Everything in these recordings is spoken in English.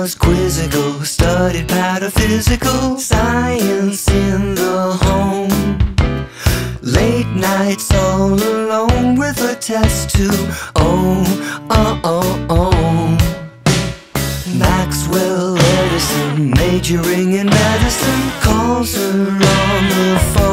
was quizzical, studied pataphysical science in the home. Late nights all alone with a test tube. Oh, oh, oh, oh. Maxwell Edison, majoring in medicine, calls her on the phone.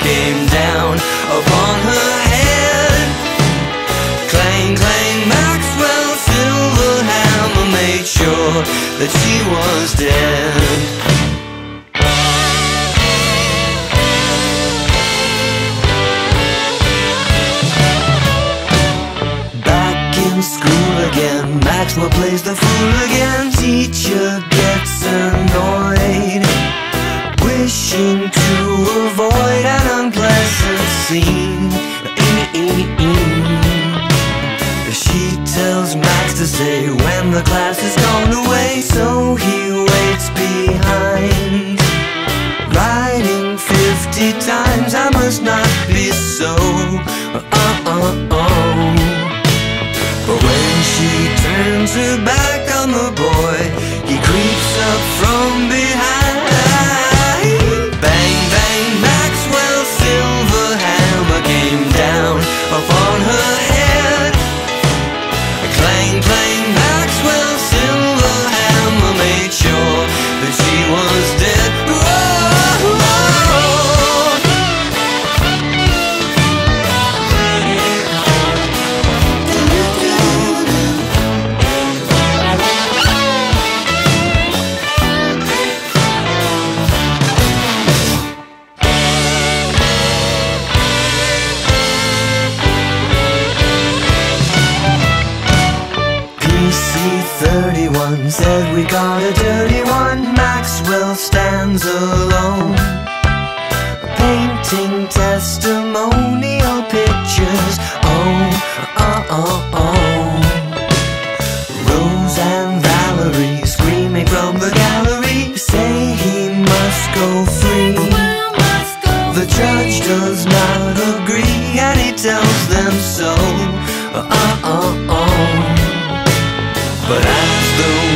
Came down upon her head. Clang, clang, Maxwell's silver hammer made sure that she was dead. Back in school again, Maxwell plays the fool again. Teacher gets annoyed, wishing the class has gone away, so he waits behind. Writing 50 times, I must not be so. 31 said we got a dirty one. Maxwell stands alone, painting testimonial pictures. Oh, oh, oh, oh. Rose and Valerie screaming from the gallery say he must go free. The judge does not agree and he tells them so. Oh, oh, oh. But as the